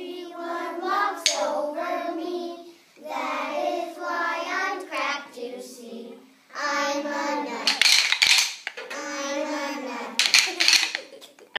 Everyone loves